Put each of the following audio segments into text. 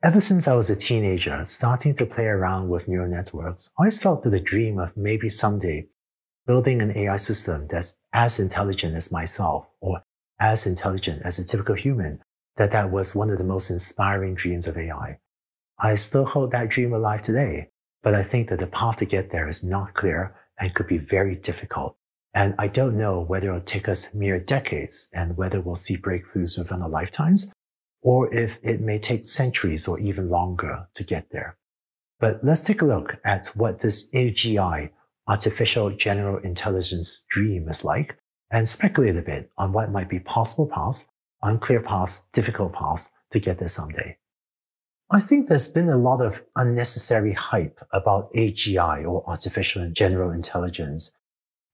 Ever since I was a teenager, starting to play around with neural networks, I always felt the dream of maybe someday building an AI system that's as intelligent as myself or as intelligent as a typical human, that that was one of the most inspiring dreams of AI. I still hold that dream alive today, but I think that the path to get there is not clear and could be very difficult. And I don't know whether it'll take us mere decades and whether we'll see breakthroughs within our lifetimes or if it may take centuries or even longer to get there. But let's take a look at what this AGI, artificial general intelligence dream is like and speculate a bit on what might be possible paths, unclear paths, difficult paths to get there someday. I think there's been a lot of unnecessary hype about AGI or artificial general intelligence.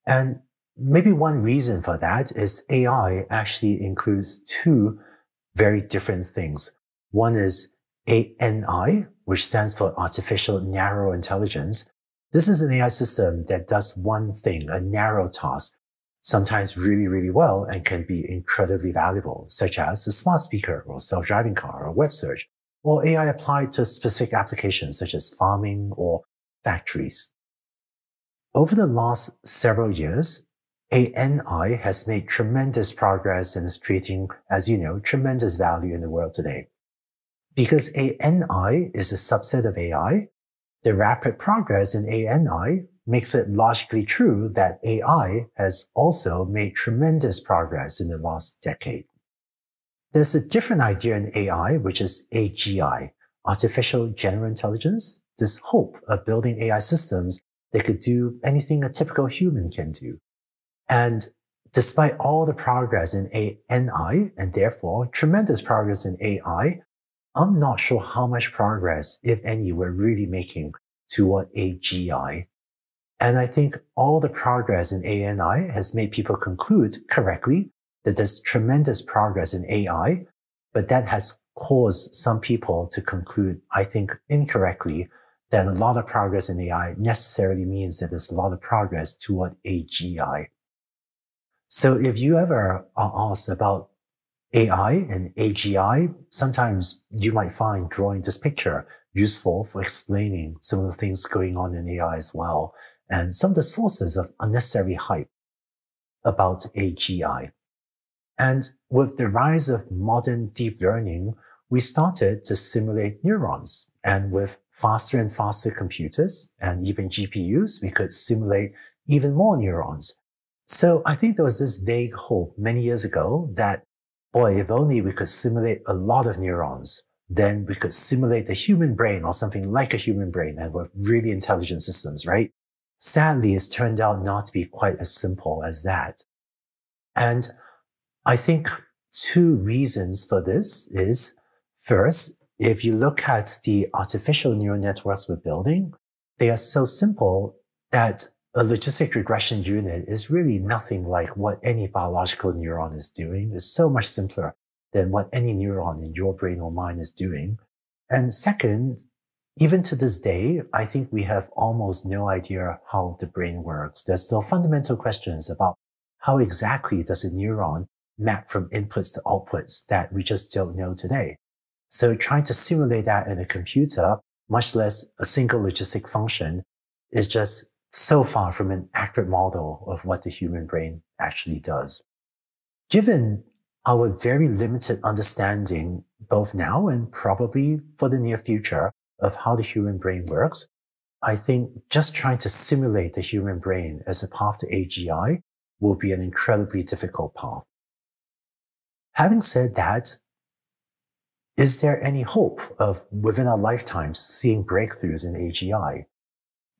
And maybe one reason for that is AI actually includes two very different things. One is ANI, which stands for Artificial Narrow Intelligence. This is an AI system that does one thing, a narrow task, sometimes really, really well and can be incredibly valuable, such as a smart speaker or self-driving car or web search, or AI applied to specific applications such as farming or factories. Over the last several years, ANI has made tremendous progress and is creating, as you know, tremendous value in the world today. Because ANI is a subset of AI, the rapid progress in ANI makes it logically true that AI has also made tremendous progress in the last decade. There's a different idea in AI, which is AGI, artificial general intelligence, this hope of building AI systems that could do anything a typical human can do. And despite all the progress in ANI and therefore tremendous progress in AI, I'm not sure how much progress, if any, we're really making toward AGI. And I think all the progress in ANI has made people conclude correctly that there's tremendous progress in AI, but that has caused some people to conclude, I think incorrectly, that a lot of progress in AI necessarily means that there's a lot of progress toward AGI. So if you ever are asked about AI and AGI, sometimes you might find drawing this picture useful for explaining some of the things going on in AI as well, and some of the sources of unnecessary hype about AGI. And with the rise of modern deep learning, we started to simulate neurons. And with faster and faster computers and even GPUs, we could simulate even more neurons. So I think there was this vague hope many years ago that, boy, if only we could simulate a lot of neurons, then we could simulate the human brain or something like a human brain and with really intelligent systems, right? Sadly, it's turned out not to be quite as simple as that. And I think two reasons for this is first, if you look at the artificial neural networks we're building, they are so simple that a logistic regression unit is really nothing like what any biological neuron is doing. It's so much simpler than what any neuron in your brain or mine is doing. And second, even to this day, I think we have almost no idea how the brain works. There's still fundamental questions about how exactly does a neuron map from inputs to outputs that we just don't know today. So trying to simulate that in a computer, much less a single logistic function, is just so far from an accurate model of what the human brain actually does. Given our very limited understanding, both now and probably for the near future, of how the human brain works, I think just trying to simulate the human brain as a path to AGI will be an incredibly difficult path. Having said that, is there any hope of within our lifetimes seeing breakthroughs in AGI?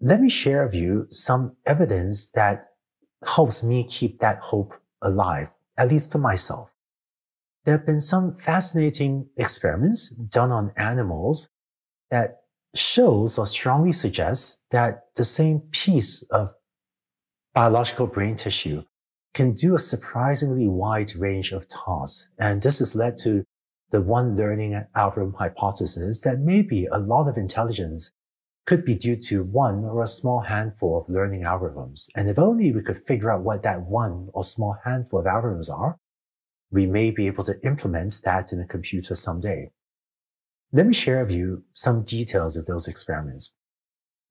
Let me share with you some evidence that helps me keep that hope alive, at least for myself. There have been some fascinating experiments done on animals that shows or strongly suggests that the same piece of biological brain tissue can do a surprisingly wide range of tasks. And this has led to the one learning algorithm hypothesis that maybe a lot of intelligence could be due to one or a small handful of learning algorithms. And if only we could figure out what that one or small handful of algorithms are, we may be able to implement that in a computer someday. Let me share with you some details of those experiments.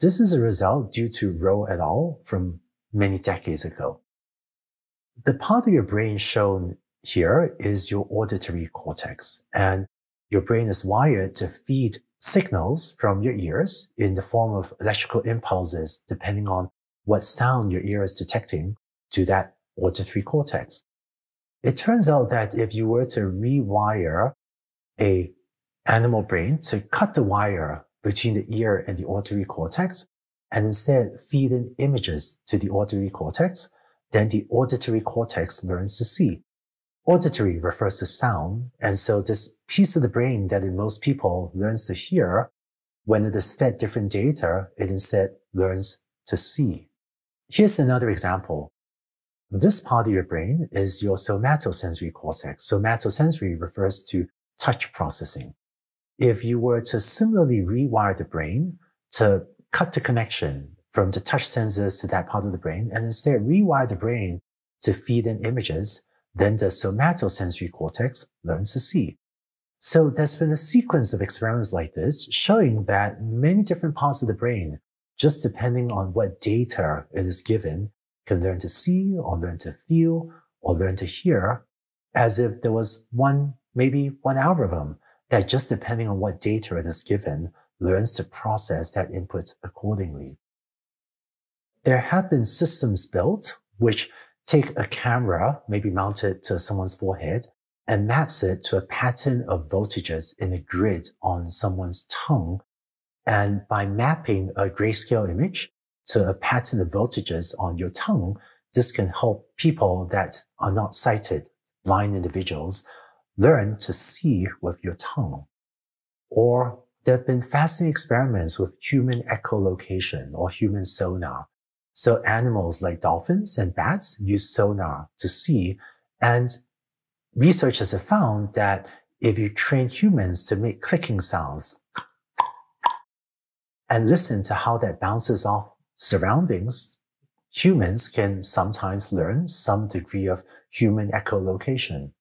This is a result due to Roe et al. from many decades ago. The part of your brain shown here is your auditory cortex, and your brain is wired to feed signals from your ears in the form of electrical impulses, depending on what sound your ear is detecting to that auditory cortex. It turns out that if you were to rewire a animal brain to cut the wire between the ear and the auditory cortex and instead feed in images to the auditory cortex, then the auditory cortex learns to see. Auditory refers to sound. And so this piece of the brain that in most people learns to hear, when it is fed different data, it instead learns to see. Here's another example. This part of your brain is your somatosensory cortex. Somatosensory refers to touch processing. If you were to similarly rewire the brain to cut the connection from the touch sensors to that part of the brain and instead rewire the brain to feed in images, then the somatosensory cortex learns to see. So there's been a sequence of experiments like this showing that many different parts of the brain, just depending on what data it is given, can learn to see or learn to feel or learn to hear as if there was one, maybe one algorithm that just depending on what data it is given, learns to process that input accordingly. There have been systems built which take a camera, maybe mounted to someone's forehead, and maps it to a pattern of voltages in a grid on someone's tongue. And by mapping a grayscale image to a pattern of voltages on your tongue, this can help people that are not sighted, blind individuals, learn to see with your tongue. Or there have been fascinating experiments with human echolocation or human sonar, so animals like dolphins and bats use sonar to see. And researchers have found that if you train humans to make clicking sounds and listen to how that bounces off surroundings, humans can sometimes learn some degree of human echolocation.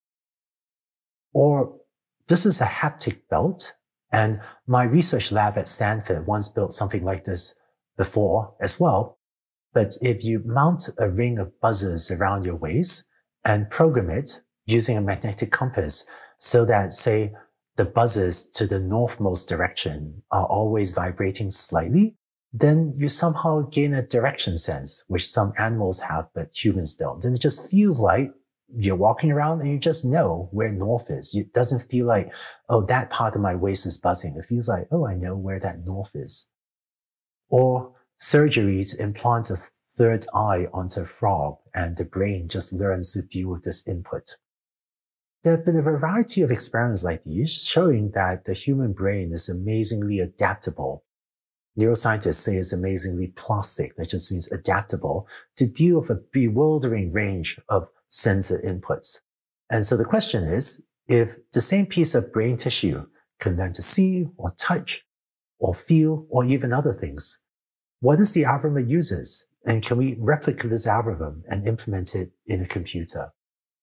Or this is a haptic belt. And my research lab at Stanford once built something like this before as well. But if you mount a ring of buzzers around your waist and program it using a magnetic compass so that, say, the buzzers to the northmost direction are always vibrating slightly, then you somehow gain a direction sense, which some animals have, but humans don't. And it just feels like you're walking around and you just know where north is. It doesn't feel like, oh, that part of my waist is buzzing. It feels like, oh, I know where that north is. Or surgery to implant a third eye onto a frog and the brain just learns to deal with this input. There have been a variety of experiments like these showing that the human brain is amazingly adaptable. Neuroscientists say it's amazingly plastic. That just means adaptable to deal with a bewildering range of sensor inputs. And so the question is, if the same piece of brain tissue can learn to see or touch or feel or even other things, what is the algorithm it uses? And can we replicate this algorithm and implement it in a computer?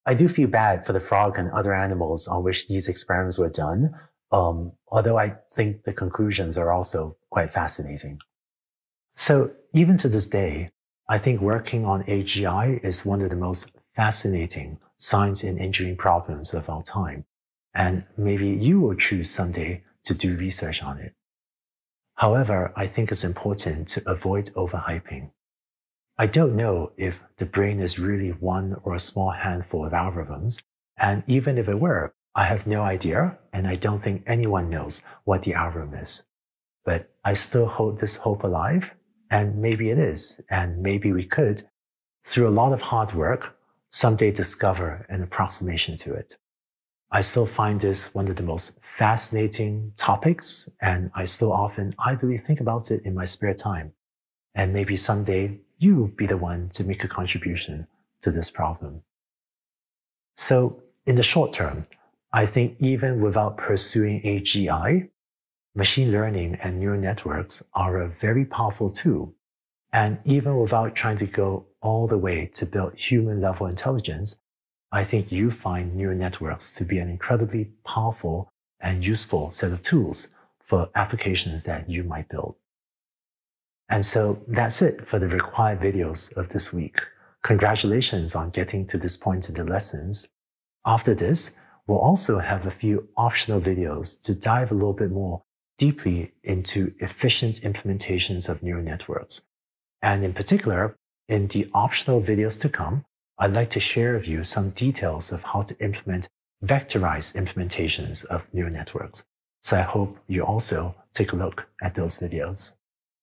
I do feel bad for the frog and other animals on which these experiments were done, um, although I think the conclusions are also quite fascinating. So even to this day, I think working on AGI is one of the most fascinating science and engineering problems of our time. And maybe you will choose someday to do research on it. However, I think it's important to avoid overhyping. I don't know if the brain is really one or a small handful of algorithms. And even if it were, I have no idea. And I don't think anyone knows what the algorithm is. But I still hold this hope alive. And maybe it is. And maybe we could, through a lot of hard work, someday discover an approximation to it. I still find this one of the most fascinating topics, and I still often idly think about it in my spare time. And maybe someday you will be the one to make a contribution to this problem. So in the short term, I think even without pursuing AGI, machine learning and neural networks are a very powerful tool. And even without trying to go all the way to build human level intelligence, I think you find neural networks to be an incredibly powerful and useful set of tools for applications that you might build. And so that's it for the required videos of this week. Congratulations on getting to this point in the lessons. After this, we'll also have a few optional videos to dive a little bit more deeply into efficient implementations of neural networks. And in particular, in the optional videos to come, I'd like to share with you some details of how to implement vectorized implementations of neural networks. So I hope you also take a look at those videos.